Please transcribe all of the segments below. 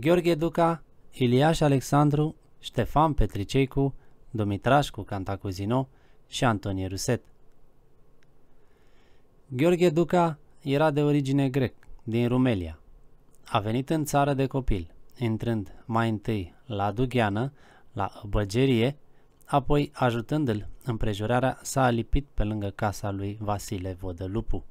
Gheorghe Duca, Iliaș Alexandru, Ștefan Petricecu, Dumitrașcu Cantacuzino și Antonie Ruset. Gheorghe Duca era de origine grec, din Rumelia. A venit în țară de copil, intrând mai întâi la Dugheană, la băgerie, apoi ajutându-l împrejurarea s-a lipit pe lângă casa lui Vasile Vodălupu.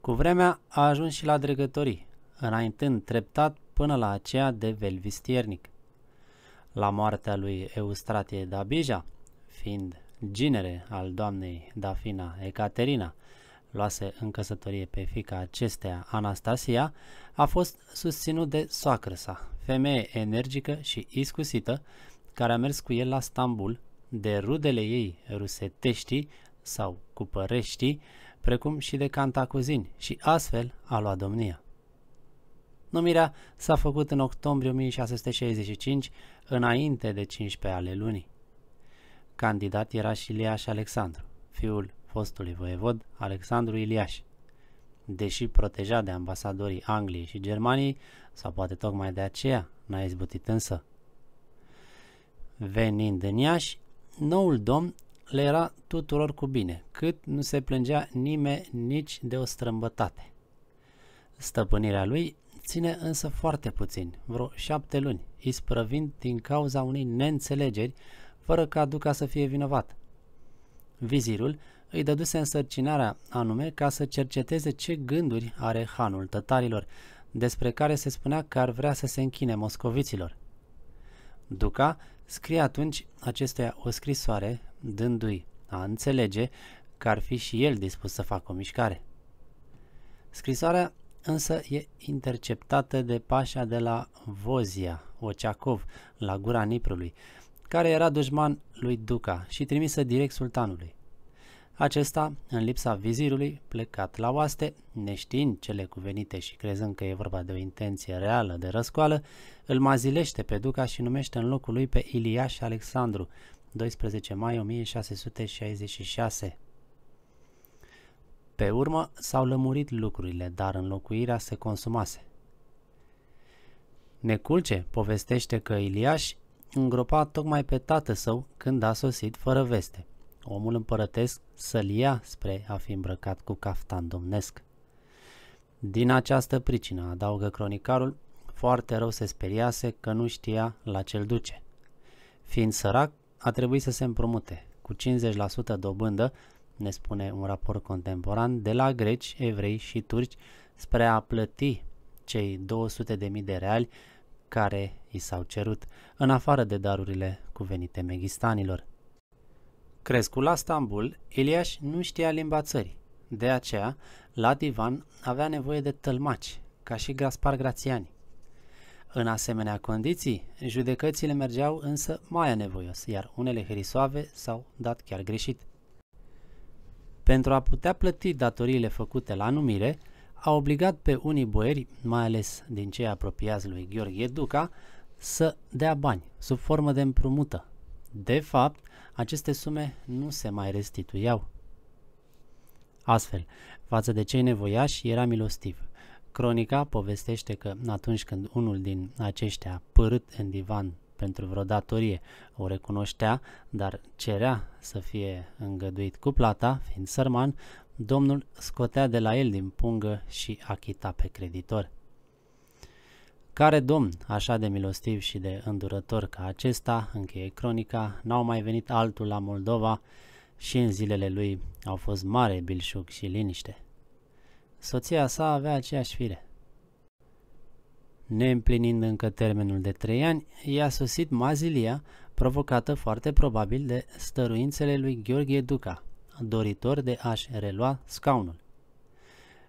Cu vremea a ajuns și la dregătorii, înaintând treptat până la aceea de velvistiernic. La moartea lui Eustratie Dabija, fiind ginere al doamnei Dafina Ecaterina, luase în căsătorie pe fica acesteia, Anastasia, a fost susținut de soacră sa, femeie energică și iscusită, care a mers cu el la Stambul, de rudele ei ruseteștii sau cupăreștii, precum și de cantacuzini, și astfel a luat domnia. Numirea s-a făcut în octombrie 1665, înainte de 15 ale lunii. Candidat era și Iliaș Alexandru, fiul fostului voievod Alexandru Iliaș. Deși protejat de ambasadorii Angliei și Germaniei, sau poate tocmai de aceea n-a izbutit însă. Venind în Iași, noul domn le era tuturor cu bine, cât nu se plângea nimeni nici de o strâmbătate. Stăpânirea lui ține însă foarte puțin, vreo șapte luni, isprăvind din cauza unei neînțelegeri, fără ca Duca să fie vinovat. Vizirul îi dăduse însărcinarea anume ca să cerceteze ce gânduri are hanul tătarilor, despre care se spunea că ar vrea să se închine moscoviților. Duca scrie atunci acestuia o scrisoare, dându-i a înțelege că ar fi și el dispus să facă o mișcare. Scrisoarea însă e interceptată de pașa de la Vozia, Oceacov, la gura Niprului, care era dușman lui Duca și trimisă direct sultanului. Acesta, în lipsa vizirului, plecat la oaste, neștiind cele cuvenite și crezând că e vorba de o intenție reală de răscoală, îl mazilește pe Duca și numește în locul lui pe Iliaș Alexandru, 12 mai 1666. Pe urmă s-au lămurit lucrurile, dar înlocuirea se consumase. Neculce povestește că Iliaș îngropa tocmai pe tată său când a sosit fără veste. Omul împărătesc să-l ia spre a fi îmbrăcat cu caftan domnesc. Din această pricină, adaugă cronicarul, foarte rău se speriase că nu știa la ce-l duce. Fiind sărac, a trebuit să se împrumute, cu 50% dobândă, ne spune un raport contemporan, de la greci, evrei și turci spre a plăti cei 200.000 de reali care i s-au cerut, în afară de darurile cuvenite meghistanilor. Crescut la Stambul, Iliaș nu știa limba țării. De aceea, la divan avea nevoie de tălmaci, ca și Gaspar Grațiani. În asemenea condiții, judecățile mergeau însă mai anevoios, iar unele herisoave s-au dat chiar greșit. Pentru a putea plăti datoriile făcute la numire, a obligat pe unii boieri, mai ales din cei apropiați lui Gheorghe Duca, să dea bani, sub formă de împrumută. De fapt, aceste sume nu se mai restituiau. Astfel, față de cei nevoiași, era milostiv. Cronica povestește că atunci când unul din aceștia, părât în divan pentru vreo datorie, o recunoștea, dar cerea să fie îngăduit cu plata, fiind sărman, domnul scotea de la el din pungă și achita pe creditor. Care domn, așa de milostiv și de îndurător ca acesta, încheie cronica, n-au mai venit altul la Moldova și în zilele lui au fost mare bilșug și liniște. Soția sa avea aceeași fire. Neîmplinind încă termenul de trei ani, i-a sosit mazilia, provocată foarte probabil de stăruințele lui Gheorghe Duca, doritor de a-și relua scaunul.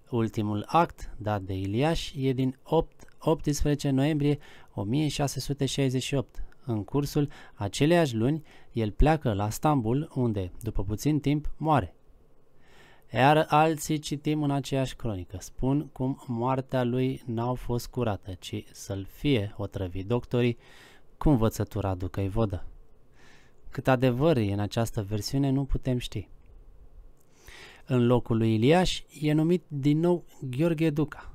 Ultimul act, dat de Iliaș, e din 8 18 noiembrie 1668. În cursul aceleiași luni, el pleacă la Stambul, unde, după puțin timp, moare. Iar alții citim în aceeași cronică, spun cum moartea lui n-au fost curată, ci să-l fie otrăvit doctorii, cum învățătura ducă-i vodă. Cât adevăr e în această versiune nu putem ști. În locul lui Iliaș e numit din nou Gheorghe Duca.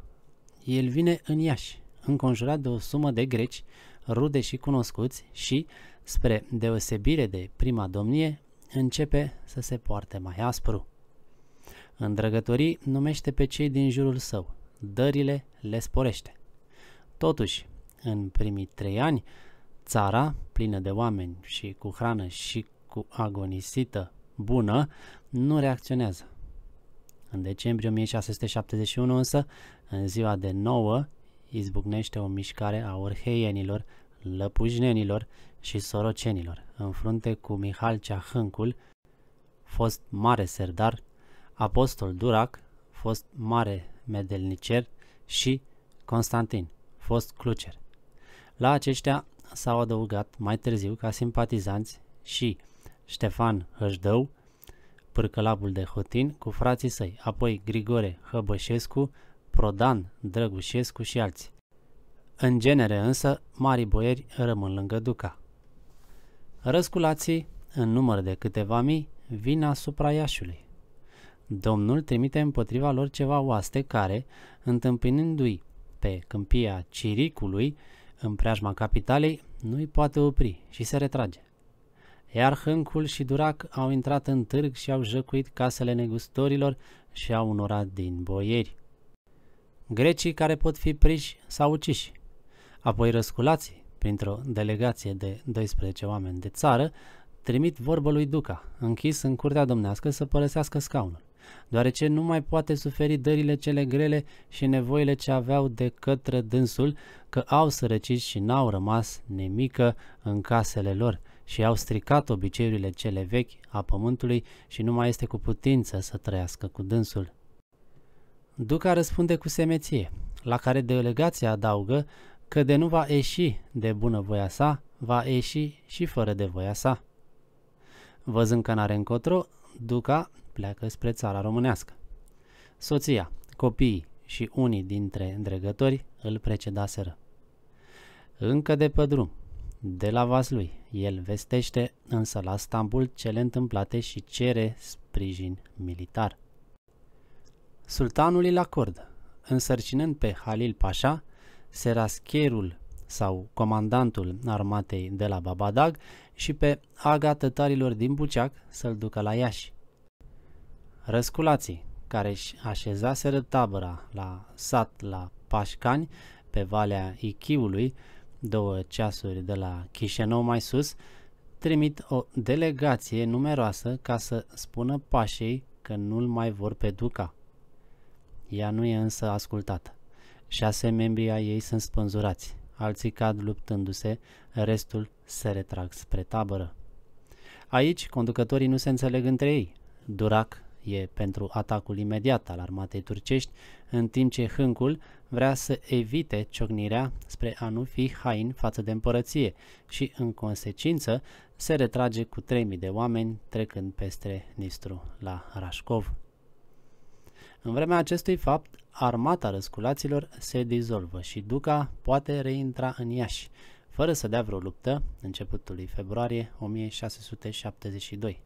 El vine în Iași, înconjurat de o sumă de greci, rude și cunoscuți și, spre deosebire de prima domnie, începe să se poarte mai aspru. Îndrăgătorii numește pe cei din jurul său, dările le sporește. Totuși, în primii trei ani, țara, plină de oameni și cu hrană și cu agonisită bună, nu reacționează. În decembrie 1671 însă, în ziua de 9, izbucnește o mișcare a orheienilor, lăpujnenilor și sorocenilor, în frunte cu Mihal Hâncul, fost mare serdar, apostol Durac, fost mare medelnicer și Constantin, fost clucer. La aceștia s-au adăugat mai târziu ca simpatizanți și Ștefan Hăjdău, pârcălabul de Hotin, cu frații săi, apoi Grigore Hăbășescu, Prodan Drăgușescu și alții. În genere însă, mari boieri rămân lângă Duca. Răsculații, în număr de câteva mii, vin asupra Iașului. Domnul trimite împotriva lor ceva oaste care, întâmpinându-i pe câmpia Ciricului, în preajma capitalei, nu-i poate opri și se retrage. Iar Hâncul și Durac au intrat în târg și au jăcuit casele negustorilor și au unurat din boieri. Grecii care pot fi priși sau uciși. Apoi răsculații, printr-o delegație de 12 oameni de țară, trimit vorbă lui Duca, închis în curtea domnească să părăsească scaunul, deoarece nu mai poate suferi dările cele grele și nevoile ce aveau de către dânsul, că au sărăciți și n-au rămas nemică în casele lor și au stricat obiceiurile cele vechi a pământului și nu mai este cu putință să trăiască cu dânsul. Duca răspunde cu semeție, la care delegația adaugă că de nu va ieși de bună voia sa, va ieși și fără de voia sa. Văzând că n-are încotro, Duca pleacă spre țara românească. Soția, copiii și unii dintre îndregători îl precedaseră. Încă de pe drum, de la vas lui, el vestește însă la Stambul cele întâmplate și cere sprijin militar. Sultanul îl acordă, însărcinând pe Halil Pașa, serascherul sau comandantul armatei de la Babadag și pe aga tătarilor din Buceac să-l ducă la Iași. Răsculații, care își așezaseră tabăra la sat la Pașcani, pe valea Ichiului, două ceasuri de la Chișinău mai sus, trimit o delegație numeroasă ca să spună pașei că nu-l mai vor pe Duca. Ea nu e însă ascultată. Șase membri ai ei sunt spânzurați, alții cad luptându-se, restul se retrag spre tabără. Aici, conducătorii nu se înțeleg între ei. Durac e pentru atacul imediat al armatei turcești, în timp ce Hâncul vrea să evite ciocnirea spre a nu fi hain față de împărăție și, în consecință, se retrage cu 3000 de oameni trecând peste Nistru la Rașcov. În vremea acestui fapt, armata răsculaților se dizolvă și Duca poate reintra în Iași, fără să dea vreo luptă, începutul lui februarie 1672.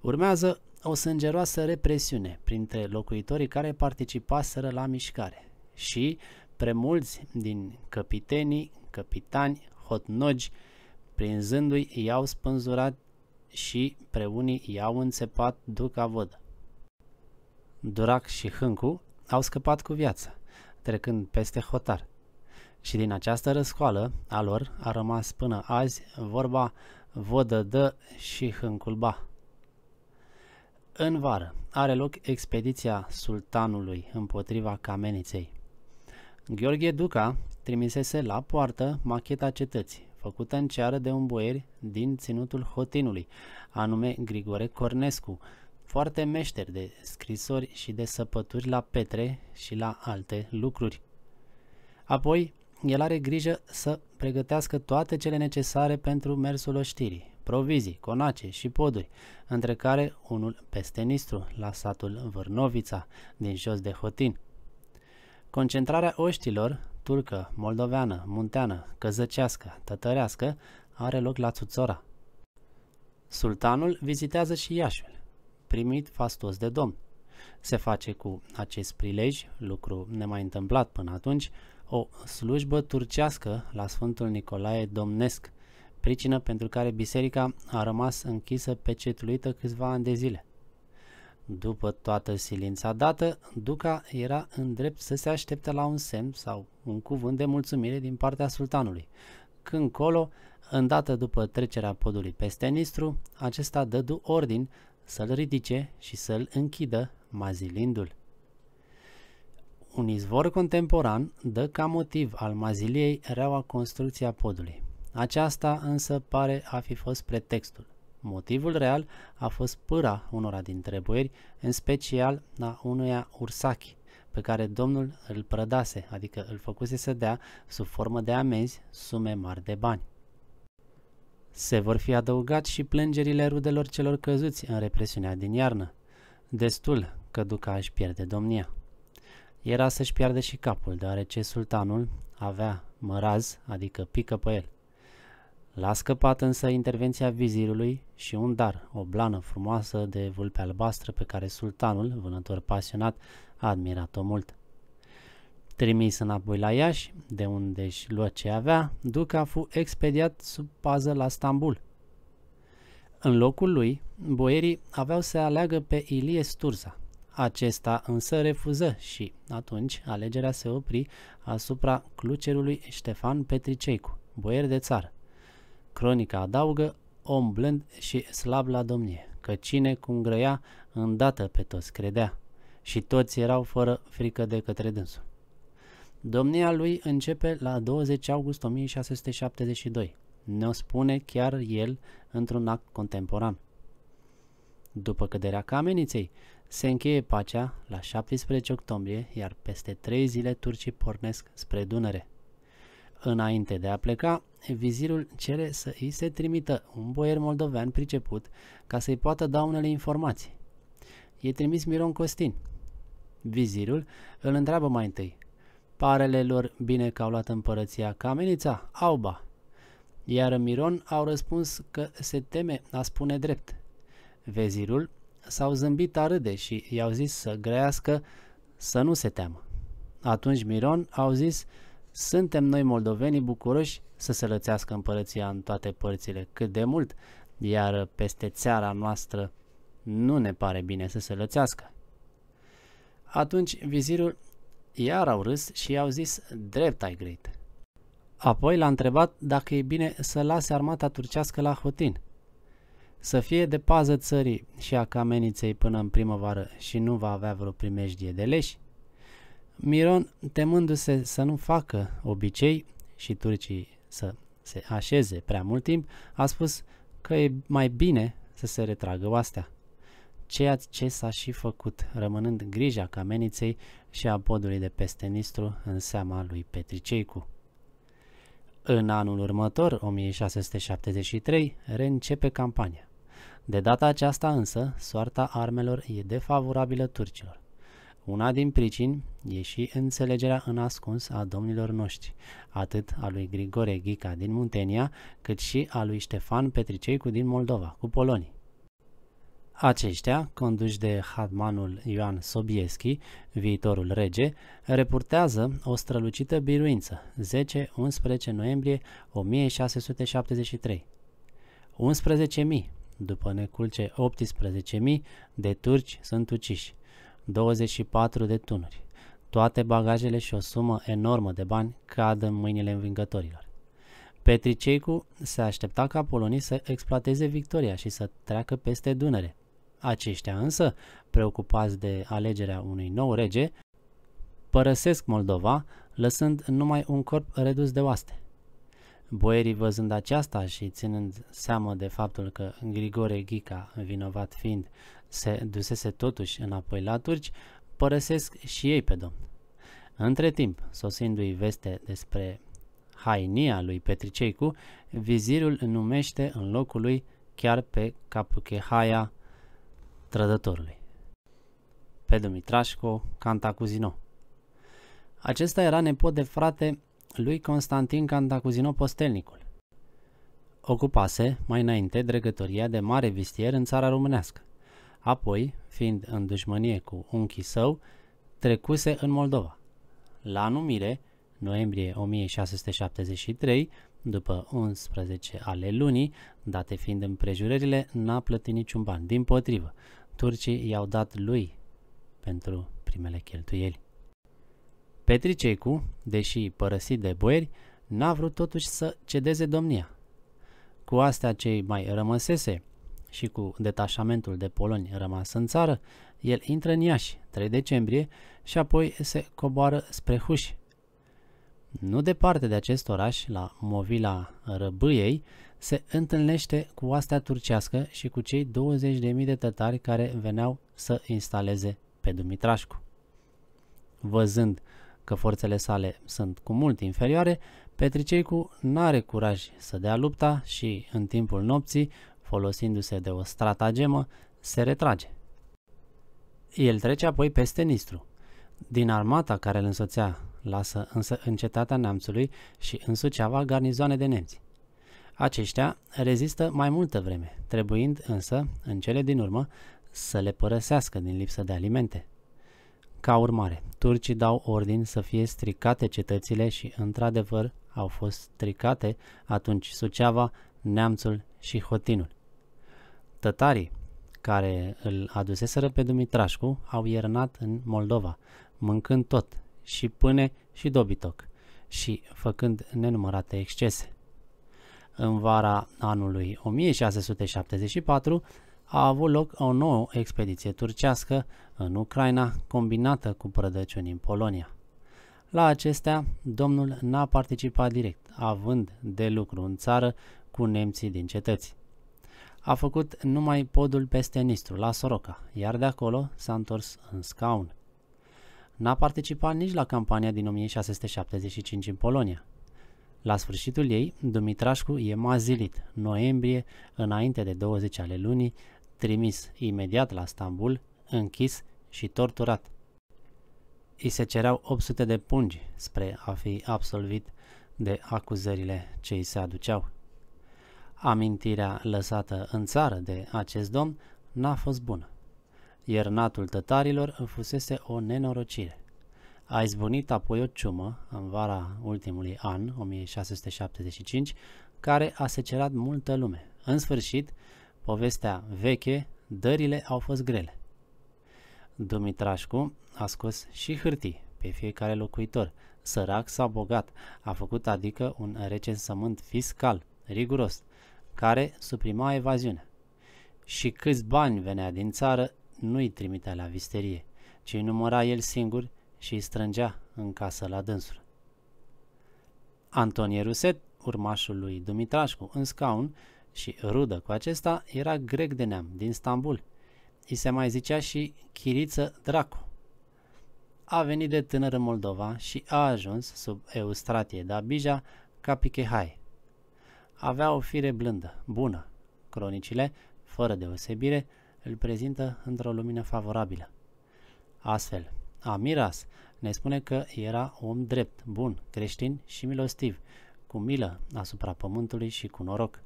Urmează o sângeroasă represiune printre locuitorii care participaseră la mișcare și premulți din capitenii, capitani, hotnogi, prinzându-i i-au spânzurat și preunii i-au înțepat duca vodă. Durac și Hâncu au scăpat cu viața, trecând peste hotar. Și din această răscoală a lor a rămas până azi vorba vodă dă și hâncul ba. În vară are loc expediția sultanului împotriva Cameniței. Gheorghe Duca trimisese la poartă macheta cetății, făcută în ceară de un boier din ținutul Hotinului, anume Grigore Cornescu, foarte meșter de scrisori și de săpături la petre și la alte lucruri. Apoi, el are grijă să pregătească toate cele necesare pentru mersul oștirii, provizii, conace și poduri, între care unul peste Nistru, la satul Vârnovița, din jos de Hotin. Concentrarea oștilor, turcă, moldoveană, munteană, căzăcească, tătărească, are loc la Țuțora. Sultanul vizitează și Iașul, primit fastos de domn. Se face cu acest prilej, lucru nemai întâmplat până atunci, o slujbă turcească la Sfântul Nicolae Domnesc, pricină pentru care biserica a rămas închisă pe cetuluită câțiva ani de zile. După toată silința dată, Duca era în drept să se aștepte la un semn sau un cuvânt de mulțumire din partea sultanului. Când colo, îndată după trecerea podului peste Nistru, acesta dădu ordin să-l ridice și să-l închidă, mazilindu-l. Un izvor contemporan dă ca motiv al maziliei reaua construcția podului. Aceasta însă pare a fi fost pretextul. Motivul real a fost pâra unora dintre boieri, în special a unuia ursachi, pe care domnul îl prădase, adică îl făcuse să dea, sub formă de amenzi, sume mari de bani. Se vor fi adăugat și plângerile rudelor celor căzuți în represiunea din iarnă. Destul că Duca își pierde domnia. Era să-și pierde și capul, deoarece sultanul avea măraz, adică pică pe el. L-a scăpat însă intervenția vizirului și un dar, o blană frumoasă de vulpe albastră pe care sultanul, vânător pasionat, a admirat-o mult. Trimis înapoi la Iași, de unde își luă ce avea, Duca fu expediat sub pază la Stambul. În locul lui, boierii aveau să aleagă pe Ilie Sturza. Acesta însă refuză și, atunci, alegerea se opri asupra clucerului Ștefan Petriceicu, boier de țară. Cronica adaugă, om blând și slab la domnie, că cine cum grăia, îndată pe toți credea, și toți erau fără frică de către dânsul. Domnia lui începe la 20 august 1672. Ne-o spune chiar el într-un act contemporan. După căderea cameniței, se încheie pacea la 17 octombrie, iar peste trei zile turcii pornesc spre Dunăre. Înainte de a pleca, vizirul cere să îi se trimită un boier moldovean priceput ca să-i poată da unele informații. E trimis Miron Costin. Vizirul îl întreabă mai întâi, Parele lor bine că au luat împărăția Camenița? Auba. Iar Miron au răspuns că se teme a spune drept. Vezirul s-au zâmbit a râde și i-au zis să grească să nu se teamă. Atunci Miron au zis suntem noi moldovenii bucuroși să se lățească împărăția în toate părțile cât de mult, iar peste țara noastră nu ne pare bine să se lățească. Atunci vizirul iar au râs și i-au zis drept ai greit. Apoi l-a întrebat dacă e bine să lase armata turcească la Hotin, să fie de pază țării și a cameniței până în primăvară și nu va avea vreo primejdie de leși. Miron, temându-se să nu facă obicei și turcii să se așeze prea mult timp, a spus că e mai bine să se retragă oastea ceea ce s-a și făcut, rămânând grija cameniței și a podului de peste Nistru în seama lui Petriceicu. În anul următor, 1673, reîncepe campania. De data aceasta însă, soarta armelor e defavorabilă turcilor. Una din pricini e și înțelegerea în ascuns a domnilor noștri, atât a lui Grigore Ghica din Muntenia, cât și a lui Ștefan Petriceicu din Moldova, cu polonii. Aceștia, conduși de hadmanul Ioan Sobieski, viitorul rege, reportează o strălucită biruință, 10-11 noiembrie 1673. 11.000, după neculce 18.000 de turci sunt uciși, 24 de tunuri. Toate bagajele și o sumă enormă de bani cad în mâinile învingătorilor. Petriceicu se aștepta ca polonii să exploateze victoria și să treacă peste Dunăre, aceștia însă, preocupați de alegerea unui nou rege, părăsesc Moldova, lăsând numai un corp redus de oaste. Boierii văzând aceasta și ținând seamă de faptul că Grigore Ghica, vinovat fiind, se dusese totuși înapoi la turci, părăsesc și ei pe domn. Între timp, sosindu-i veste despre hainia lui Petriceicu, vizirul numește în locul lui chiar pe Capuchehaia trădătorului. Pe Dumitrașco, Cantacuzino. Acesta era nepot de frate lui Constantin Cantacuzino Postelnicul. Ocupase, mai înainte, dregătoria de mare vistier în țara românească. Apoi, fiind în dușmănie cu unchii său, trecuse în Moldova. La numire, noiembrie 1673, după 11 ale lunii, date fiind împrejurările, n-a plătit niciun ban. Din potrivă, turcii i-au dat lui pentru primele cheltuieli. Petricecu, deși părăsit de boieri, n-a vrut totuși să cedeze domnia. Cu astea cei mai rămăsese și cu detașamentul de poloni rămas în țară, el intră în Iași, 3 decembrie, și apoi se coboară spre Huși. Nu departe de acest oraș, la Movila Răbâiei, se întâlnește cu astea turcească și cu cei 20.000 de tătari care veneau să instaleze pe Dumitrașcu. Văzând că forțele sale sunt cu mult inferioare, Petriceicu n-are curaj să dea lupta și, în timpul nopții, folosindu-se de o stratagemă, se retrage. El trece apoi peste Nistru. Din armata care îl însoțea, lasă însă în cetatea neamțului și în Suceava garnizoane de nemți. Aceștia rezistă mai multă vreme, trebuind însă, în cele din urmă, să le părăsească din lipsă de alimente. Ca urmare, turcii dau ordin să fie stricate cetățile și, într-adevăr, au fost stricate atunci Suceava, Neamțul și Hotinul. Tătarii, care îl aduseseră pe Dumitrașcu, au iernat în Moldova, mâncând tot, și pâne și dobitoc, și făcând nenumărate excese. În vara anului 1674 a avut loc o nouă expediție turcească în Ucraina, combinată cu prădăciuni în Polonia. La acestea, domnul n-a participat direct, având de lucru în țară cu nemții din cetăți. A făcut numai podul peste Nistru, la Soroca, iar de acolo s-a întors în scaun. N-a participat nici la campania din 1675 în Polonia. La sfârșitul ei, Dumitrașcu e mazilit, noiembrie, înainte de 20 ale lunii, trimis imediat la Stambul, închis și torturat. I se cereau 800 de pungi spre a fi absolvit de acuzările ce îi se aduceau. Amintirea lăsată în țară de acest domn n-a fost bună. Iernatul tătarilor fusese o nenorocire. A izbunit apoi o ciumă în vara ultimului an, 1675, care a secerat multă lume. În sfârșit, povestea veche, dările au fost grele. Dumitrașcu a scos și hârtii pe fiecare locuitor, sărac sau bogat, a făcut adică un recensământ fiscal, riguros, care suprima evaziunea. Și câți bani venea din țară, nu îi trimitea la visterie, ci îi număra el singur și îi strângea în casă la dânsul. Antonie Ruset, urmașul lui Dumitrașcu în scaun și rudă cu acesta, era grec de neam, din Stambul. I se mai zicea și Chiriță Dracu. A venit de tânăr în Moldova și a ajuns sub Eustratie de Abija ca Pichehai. Avea o fire blândă, bună. Cronicile, fără deosebire, îl prezintă într-o lumină favorabilă. Astfel, Amiras ne spune că era om drept, bun, creștin și milostiv, cu milă asupra pământului și cu noroc,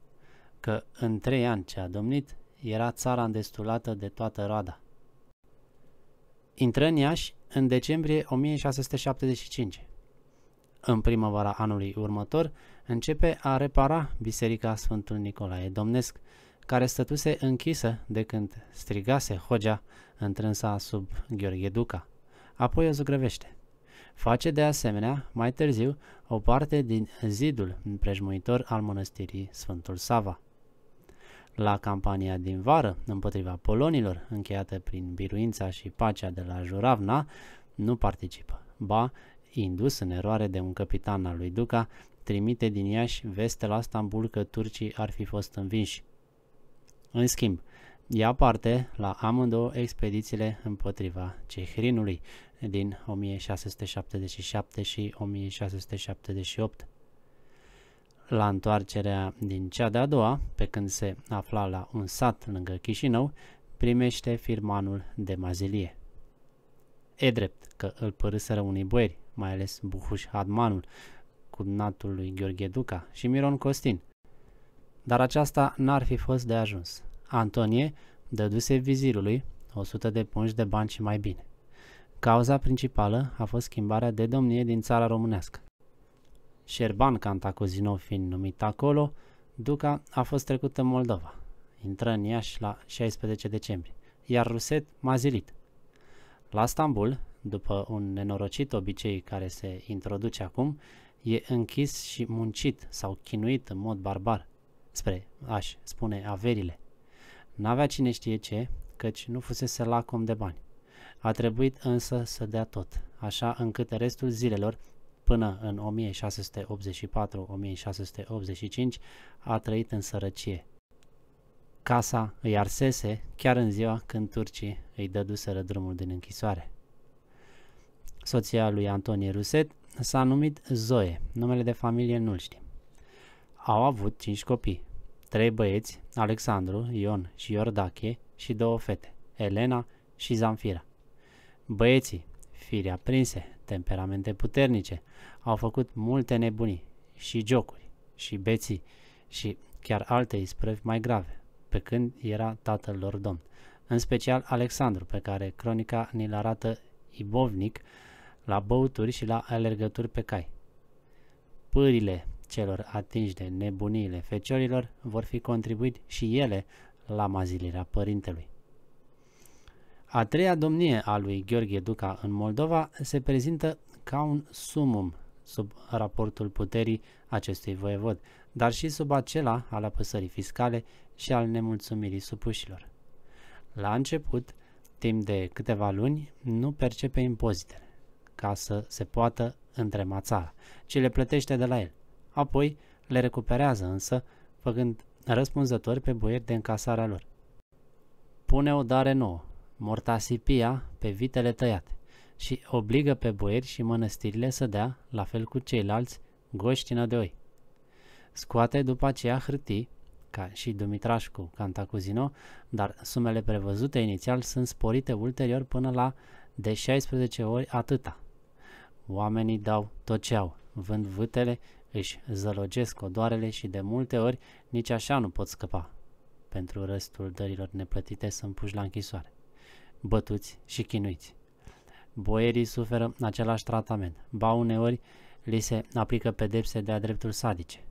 că în trei ani ce a domnit era țara îndestulată de toată roada. Intră în Iași în decembrie 1675. În primăvara anului următor începe a repara Biserica Sfântul Nicolae Domnesc, care stătuse închisă de când strigase Hogea întrânsa sub Gheorghe Duca. Apoi o zugrăvește. Face de asemenea, mai târziu, o parte din zidul împrejmuitor al mănăstirii Sfântul Sava. La campania din vară împotriva polonilor, încheiată prin biruința și pacea de la Juravna, nu participă. Ba, indus în eroare de un capitan al lui Duca, trimite din Iași veste la Stambul că turcii ar fi fost învinși. În schimb, ia parte la amândouă expedițiile împotriva Cehrinului din 1677 și 1678. La întoarcerea din cea de-a doua, pe când se afla la un sat lângă Chișinău, primește firmanul de mazilie. E drept că îl părâsără unii boieri, mai ales Buhuș Hadmanul, cumnatul lui Gheorghe Duca și Miron Costin. Dar aceasta n-ar fi fost de ajuns. Antonie dăduse vizirului 100 de pungi de bani și mai bine. Cauza principală a fost schimbarea de domnie din țara românească. Șerban Cantacozinov fiind numit acolo, Duca a fost trecut în Moldova. Intră în Iași la 16 decembrie, iar Ruset mazilit. La Stambul, după un nenorocit obicei care se introduce acum, e închis și muncit sau chinuit în mod barbar, spre, aș spune, averile. N-avea cine știe ce, căci nu fusese lacom de bani. A trebuit însă să dea tot, așa încât restul zilelor, până în 1684-1685, a trăit în sărăcie. Casa îi arsese chiar în ziua când turcii îi dăduseră drumul din închisoare. Soția lui Antonie Ruset s-a numit Zoe, numele de familie nu-l știm. Au avut cinci copii, trei băieți, Alexandru, Ion și Iordache și două fete, Elena și Zamfira. Băieții, firi aprinse, temperamente puternice, au făcut multe nebunii și jocuri și beții și chiar alte isprăvi mai grave, pe când era tatăl lor domn. În special Alexandru, pe care cronica ni-l arată ibovnic la băuturi și la alergături pe cai. Pârile celor atinși de nebuniile feciorilor vor fi contribuit și ele la mazilirea părintelui. A treia domnie a lui Gheorghe Duca în Moldova se prezintă ca un sumum sub raportul puterii acestui voievod, dar și sub acela al apăsării fiscale și al nemulțumirii supușilor. La început, timp de câteva luni, nu percepe impozitele ca să se poată întrema țara, ci le plătește de la el. Apoi le recuperează însă, făcând răspunzători pe boieri de încasarea lor. Pune o dare nouă, mortasipia pe vitele tăiate și obligă pe boieri și mănăstirile să dea, la fel cu ceilalți, goștină de oi. Scoate după aceea hârtii, ca și Dumitrașcu Cantacuzino, dar sumele prevăzute inițial sunt sporite ulterior până la de 16 ori atâta. Oamenii dau tot ce au, vând vâtele, își zălogesc odoarele și de multe ori nici așa nu pot scăpa. Pentru restul dărilor neplătite sunt puși la închisoare, bătuți și chinuiți. Boierii suferă același tratament, ba uneori li se aplică pedepse de-a dreptul sadice.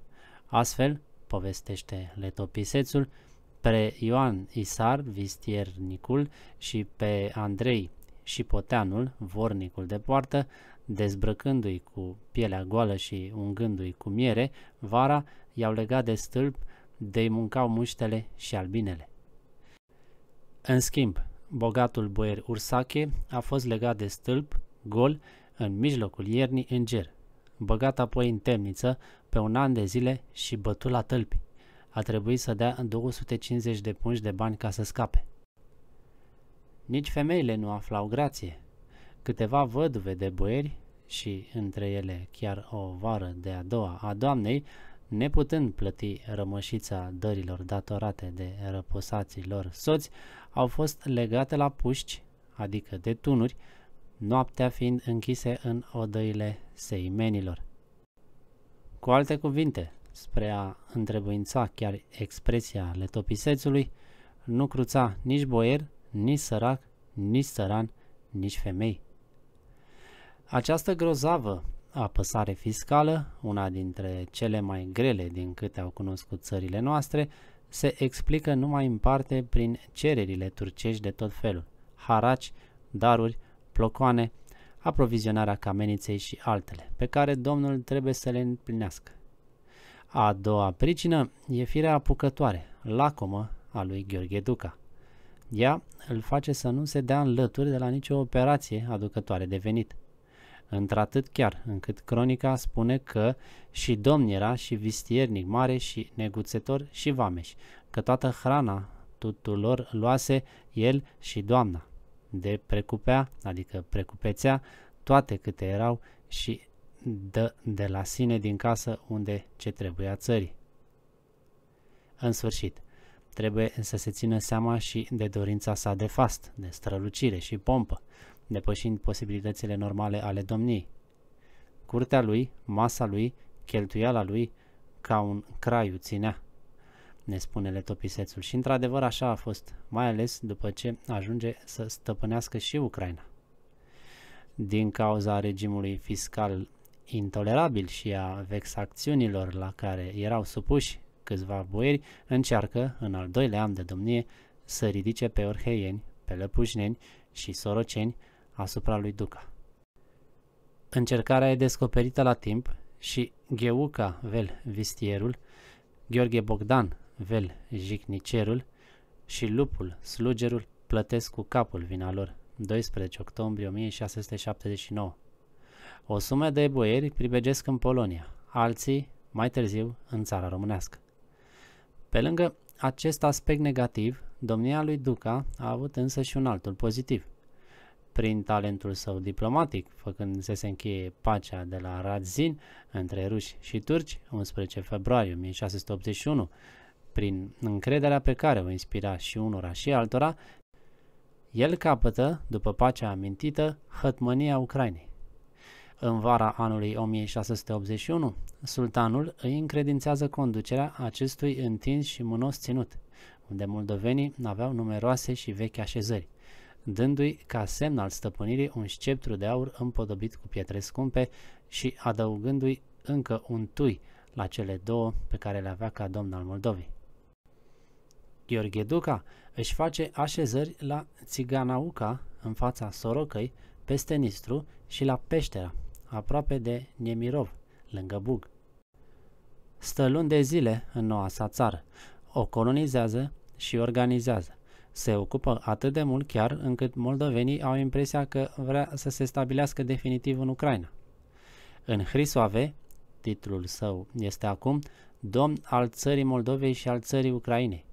Astfel, povestește letopisețul, pe Ioan Isar, vistiernicul, și pe Andrei Șipoteanul, vornicul de poartă, dezbrăcându-i cu pielea goală și ungându-i cu miere, vara i-au legat de stâlp de-i muncau muștele și albinele. În schimb, bogatul boier Ursache a fost legat de stâlp, gol, în mijlocul iernii în ger, băgat apoi în temniță pe un an de zile și bătut la tălpi. A trebuit să dea 250 de pungi de bani ca să scape. Nici femeile nu aflau grație. Câteva văduve de boieri și între ele chiar o vară de a doua a doamnei, neputând plăti rămășița dărilor datorate de răposații lor soți, au fost legate la puști, adică de tunuri, noaptea fiind închise în odăile seimenilor. Cu alte cuvinte, spre a întrebuința chiar expresia letopisețului, nu cruța nici boier, nici sărac, nici săran, nici femei. Această grozavă apăsare fiscală, una dintre cele mai grele din câte au cunoscut țările noastre, se explică numai în parte prin cererile turcești de tot felul, haraci, daruri, plocoane, aprovizionarea cameniței și altele, pe care Domnul trebuie să le împlinească. A doua pricină e firea apucătoare, lacomă a lui Gheorghe Duca. Ea îl face să nu se dea în lături de la nicio operație aducătoare de venit. Într-atât chiar încât cronica spune că și domn era și vistiernic mare și neguțetor și vameș, că toată hrana tuturor luase el și doamna. De precupea, adică precupețea, toate câte erau și dă de la sine din casă unde ce trebuia țării. În sfârșit, trebuie să se țină seama și de dorința sa de fast, de strălucire și pompă, depășind posibilitățile normale ale domniei. Curtea lui, masa lui, cheltuiala lui, ca un craiu ținea, ne spune letopisețul. Și într-adevăr așa a fost, mai ales după ce ajunge să stăpânească și Ucraina. Din cauza regimului fiscal intolerabil și a vexacțiunilor la care erau supuși câțiva boieri, încearcă, în al doilea an de domnie, să ridice pe orheieni, pe lăpușneni și soroceni asupra lui Duca. Încercarea e descoperită la timp și Gheuca vel Vistierul, Gheorghe Bogdan vel Jicnicerul și Lupul Slugerul plătesc cu capul vina lor 12 octombrie 1679. O sumă de boieri pribegesc în Polonia, alții, mai târziu, în țara românească. Pe lângă acest aspect negativ, domnia lui Duca a avut însă și un altul pozitiv. Prin talentul său diplomatic, făcând să se încheie pacea de la Radzin între ruși și turci, 11 februarie 1681, prin încrederea pe care o inspira și unora și altora, el capătă, după pacea amintită, hătmănia Ucrainei. În vara anului 1681, sultanul îi încredințează conducerea acestui întins și mânos ținut, unde moldovenii aveau numeroase și vechi așezări, dându-i ca semn al stăpânirii un sceptru de aur împodobit cu pietre scumpe și adăugându-i încă un tui la cele două pe care le avea ca domn al Moldovei. Gheorghe Duca își face așezări la Țiganauca, în fața Sorocăi, peste Nistru și la Peștera, aproape de Nemirov, lângă Bug. Stă luni de zile în noua sa țară, o colonizează și organizează. Se ocupă atât de mult chiar încât moldovenii au impresia că vrea să se stabilească definitiv în Ucraina. În Hrisoave, titlul său este acum Domn al țării Moldovei și al țării Ucrainei.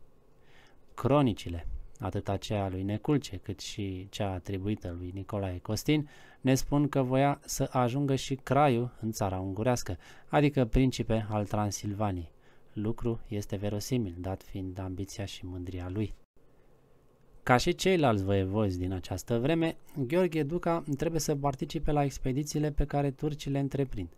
Cronicile, atât aceea lui Neculce cât și cea atribuită lui Nicolae Costin, ne spun că voia să ajungă și Craiu în țara ungurească, adică principe al Transilvaniei. Lucru este verosimil, dat fiind ambiția și mândria lui. Ca și ceilalți voievozi din această vreme, Gheorghe Duca trebuie să participe la expedițiile pe care turcii le întreprind.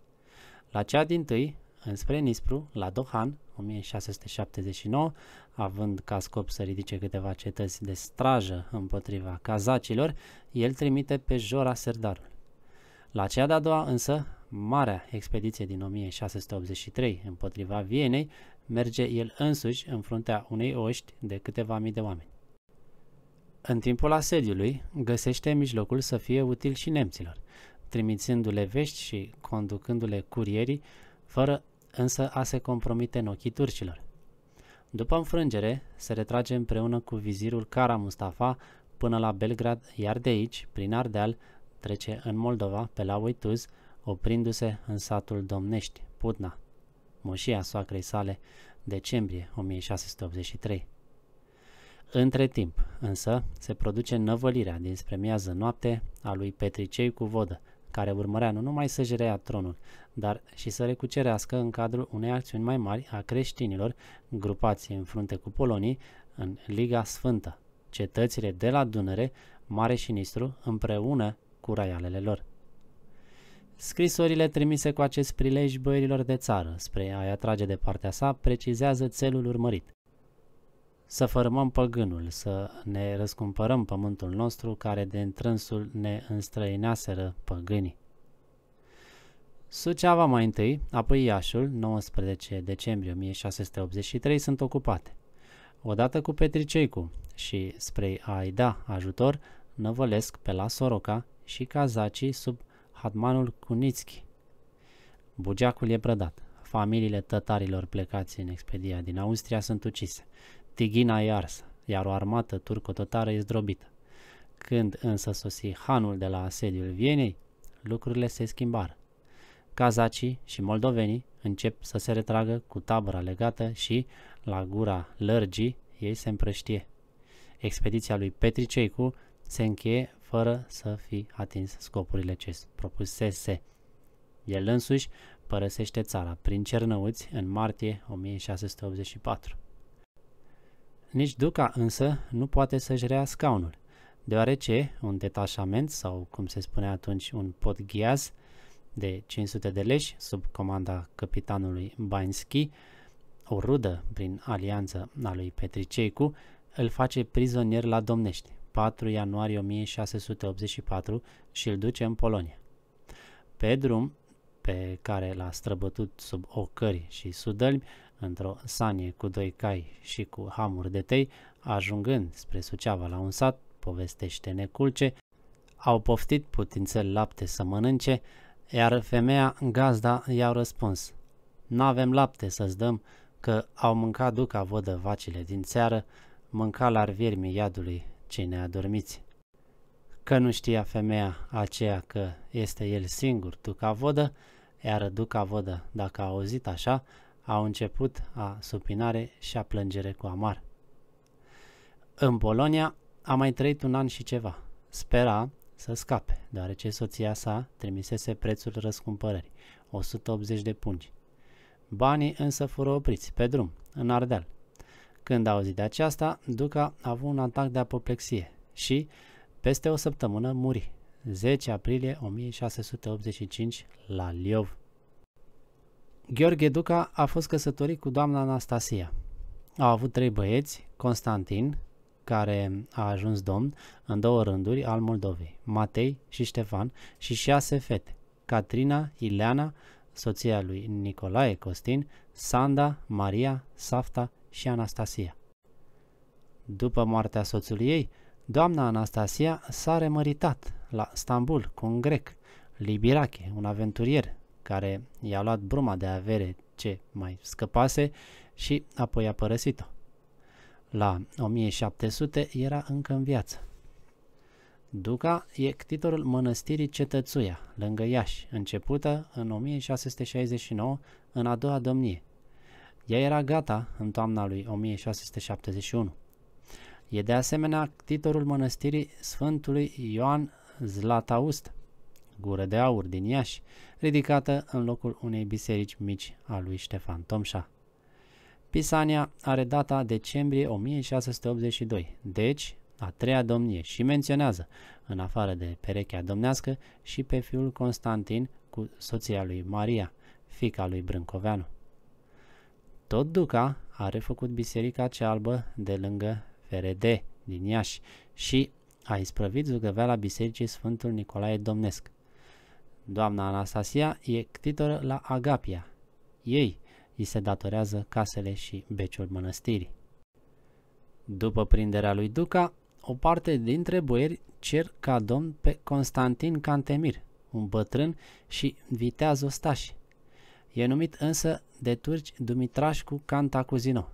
La cea din tâi, înspre Nispru, la Dohan, 1679, având ca scop să ridice câteva cetăți de strajă împotriva cazacilor, el trimite pe Jora Serdarul. La cea de-a doua însă, marea expediție din 1683 împotriva Vienei, merge el însuși în fruntea unei oști de câteva mii de oameni. În timpul asediului, găsește mijlocul să fie util și nemților, trimițându-le vești și conducându-le curierii, fără însă a se compromite în ochii turcilor. După înfrângere, se retrage împreună cu vizirul Kara Mustafa până la Belgrad, iar de aici, prin Ardeal, trece în Moldova, pe la Uituz, oprindu-se în satul Domnești, Putna, moșia soacrei sale, decembrie 1683. Între timp, însă, se produce năvălirea dinspre miază noapte a lui Petricei cu vodă, care urmărea nu numai să-și rea tronul, dar și să recucerească în cadrul unei acțiuni mai mari a creștinilor grupați în frunte cu polonii în Liga Sfântă, cetățile de la Dunăre, Mare și Nistru, împreună cu raialele lor. Scrisorile trimise cu acest prilej băierilor de țară spre a-i atrage de partea sa precizează țelul urmărit să fărâmăm păgânul, să ne răscumpărăm pământul nostru care de întrânsul ne înstrăineaseră păgânii. Suceava mai întâi, apoi Iașul, 19 decembrie 1683, sunt ocupate. Odată cu Petriceicu și spre a-i da ajutor, năvălesc pe la Soroca și cazacii sub Hadmanul Kunitski. Bugeacul e brădat. Familiile tătarilor plecați în expedia din Austria sunt ucise. Tighina e arsă, iar o armată turco-totară e zdrobită. Când însă sosi hanul de la asediul Vienei, lucrurile se schimbară. Cazacii și moldovenii încep să se retragă cu tabăra legată și, la gura lărgii, ei se împrăștie. Expediția lui Petriceicu se încheie fără să fi atins scopurile ce propusese. El însuși părăsește țara prin Cernăuți în martie 1684. Nici Duca însă nu poate să-și rea scaunul, deoarece un detașament sau, cum se spune atunci, un podghiaz de 500 de leși sub comanda capitanului Bainski, o rudă prin alianță a lui Petriceicu, îl face prizonier la Domnești, 4 ianuarie 1684 și îl duce în Polonia. Pe drum, pe care l-a străbătut sub ocări și sudălmi, într-o sanie cu doi cai și cu hamuri de tei, ajungând spre Suceava la un sat, povestește Neculce, au poftit putințel lapte să mănânce, iar femeia gazda i-au răspuns, N-avem lapte să-ți dăm, că au mâncat duca vodă vacile din țeară, mânca la viermii iadului cine adormiți. Că nu știa femeia aceea că este el singur duca vodă, iar duca vodă, dacă a auzit așa, au început a supinare și a plângere cu amar. În Polonia a mai trăit un an și ceva. Spera să scape, deoarece soția sa trimisese prețul răscumpărării, 180 de pungi. Banii însă fură opriți, pe drum, în Ardeal. Când a auzit de aceasta, Duca a avut un atac de apoplexie și, peste o săptămână, muri. 10 aprilie 1685 la Liov. Gheorghe Duca a fost căsătorit cu doamna Anastasia. Au avut trei băieți, Constantin, care a ajuns domn în două rânduri al Moldovei, Matei și Ștefan, și șase fete, Catrina, Ileana, soția lui Nicolae Costin, Sanda, Maria, Safta și Anastasia. După moartea soțului ei, doamna Anastasia s-a remăritat la Stambul cu un grec, Libirache, un aventurier, care i-a luat bruma de avere ce mai scăpase și apoi a părăsit-o. La 1700 era încă în viață. Duca e ctitorul mănăstirii Cetățuia, lângă Iași, începută în 1669 în a doua domnie. Ea era gata în toamna lui 1671. E de asemenea ctitorul mănăstirii Sfântului Ioan Zlataust, gură de aur din Iași, ridicată în locul unei biserici mici a lui Ștefan Tomșa. Pisania are data decembrie 1682, deci a treia domnie și menționează, în afară de perechea domnească, și pe fiul Constantin cu soția lui Maria, fica lui Brâncoveanu. Tot Duca a refăcut biserica cea albă de lângă FRD din Iași și a isprăvit zugăveala bisericii Sfântul Nicolae Domnesc. Doamna Anastasia e ctitoră la Agapia. Ei îi se datorează casele și beciul mănăstirii. După prinderea lui Duca, o parte dintre boieri cer ca domn pe Constantin Cantemir, un bătrân și viteaz ostaș. E numit însă de turci Dumitrașcu Cantacuzino.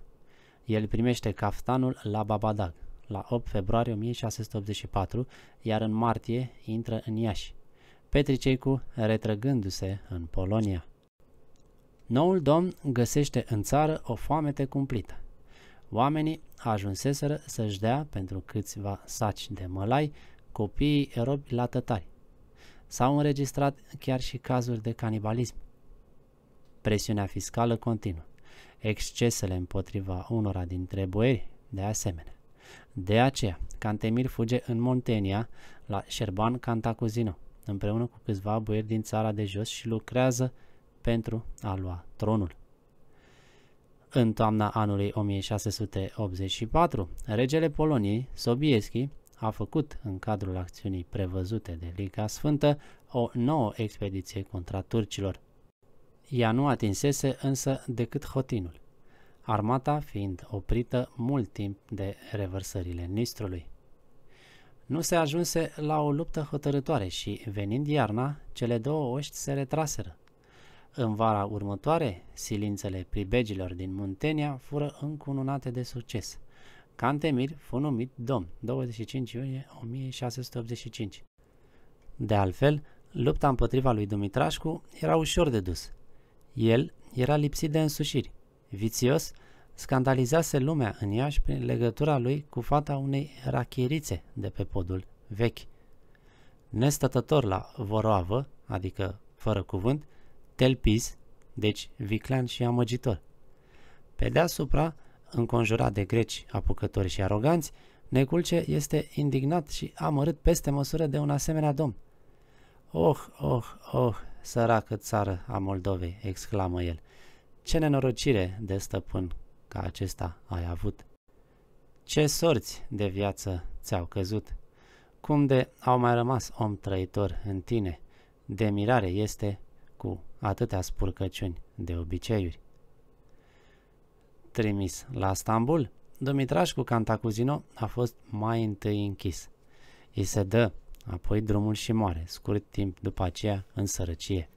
El primește caftanul la Babadag, la 8 februarie 1684, iar în martie intră în Iași. Petricecu retrăgându-se în Polonia. Noul domn găsește în țară o foamete cumplită. Oamenii ajunseseră să-și dea pentru câțiva saci de mălai copiii robi la tătari. S-au înregistrat chiar și cazuri de canibalism. Presiunea fiscală continuă. Excesele împotriva unora dintre boieri, de asemenea. De aceea, Cantemir fuge în Montenia, la Șerban Cantacuzino, împreună cu câțiva boieri din țara de jos și lucrează pentru a lua tronul. În toamna anului 1684, regele Poloniei, Sobieski, a făcut, în cadrul acțiunii prevăzute de Liga Sfântă, o nouă expediție contra turcilor. Ea nu atinsese însă decât Hotinul, armata fiind oprită mult timp de revărsările Nistrului. Nu se ajunse la o luptă hotărătoare și, venind iarna, cele două oști se retraseră. În vara următoare, silințele pribegilor din Muntenia fură încununate de succes. Cantemir fu numit domn 25 iunie 1685. De altfel, lupta împotriva lui Dumitrașcu era ușor de dus. El era lipsit de însușiri. Vițios, scandalizase lumea în Iași prin legătura lui cu fata unei rachierițe de pe podul vechi. Nestătător la voroavă, adică fără cuvânt, telpis, deci viclean și amăgitor. Pe deasupra, înconjurat de greci apucători și aroganți, Neculce este indignat și amărât peste măsură de un asemenea domn. Oh, oh, oh, săracă țară a Moldovei, exclamă el, ce nenorocire de stăpân ca acesta ai avut. Ce sorți de viață ți-au căzut? Cum de au mai rămas om trăitor în tine? De mirare este cu atâtea spurcăciuni de obiceiuri. Trimis la Stambul, Dumitrașcu Cantacuzino a fost mai întâi închis. Îi se dă apoi drumul și moare, scurt timp după aceea în sărăcie.